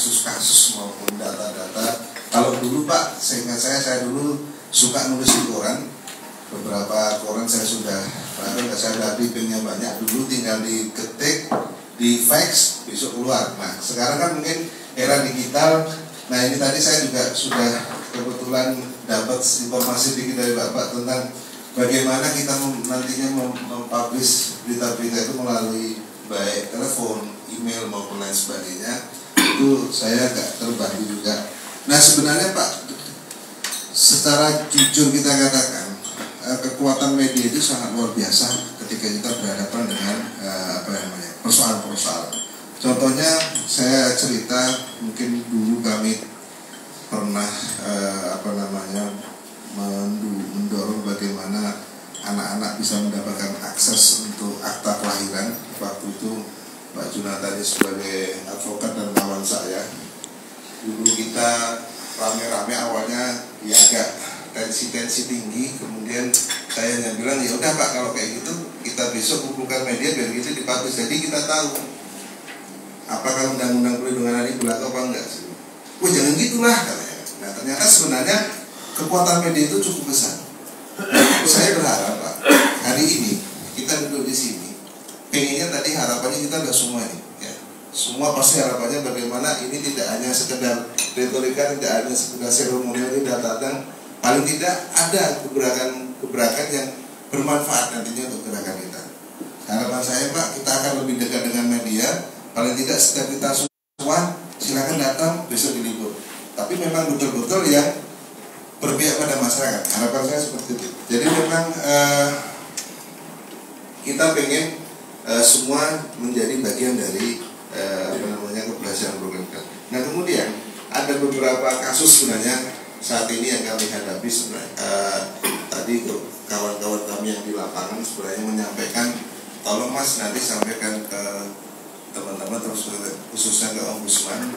kasus-kasus maupun data-data. Kalau dulu Pak, seingat saya saya dulu suka nulis di koran. Beberapa koran saya sudah bahkan saya sudah clippingnya banyak. Dulu tinggal diketik, di fax, besok keluar. Nah sekarang kan mungkin era digital. Nah ini tadi saya juga sudah kebetulan dapat informasi dikit dari Bapak tentang bagaimana kita nantinya mempublish berita-berita itu melalui baik telepon, email maupun lain sebagainya itu saya agak terbantu juga. Nah sebenarnya Pak, secara jujur kita katakan eh, kekuatan media itu sangat luar biasa ketika kita berhadapan dengan eh, apa namanya persoalan-persoalan. Contohnya saya cerita mungkin dulu kami pernah eh, apa namanya mendorong bagaimana anak-anak bisa mendapatkan Junata ini sebagai advokat dan kawan saya dulu kita rame-rame awalnya ya agak tensi-tensi tinggi kemudian saya yang bilang ya udah Pak kalau kayak gitu kita besok kumpulkan media biar gitu dipublish. Jadi kita tahu apakah undang-undang perlindungan anak atau apa enggak sih. Wah jangan gitulah katanya. Nah ternyata sebenarnya kekuatan media itu cukup besar. Saya berharap Pak hari ini kita duduk di sini pengennya tadi kita semua ini ya semua pasti harapannya bagaimana ini tidak hanya sekedar retorika tidak hanya sekedar seremonial tidak datang paling tidak ada keberagaman keberagaman yang bermanfaat nantinya untuk gerakan kita harapan saya Pak kita akan lebih dekat dengan media paling tidak setiap kita semua silakan datang besok dilibur tapi memang betul-betul yang berpihak pada masyarakat. Harapan saya seperti itu. Jadi memang uh, kita pengen uh, semua menjadi bagian dari uh, namanya keberhasilan program. Nah kemudian ada beberapa kasus sebenarnya saat ini yang kami hadapi sebenarnya uh, tadi kawan-kawan kami yang di lapangan sebenarnya menyampaikan tolong mas nanti sampaikan ke teman-teman terus khususnya ke ombudsman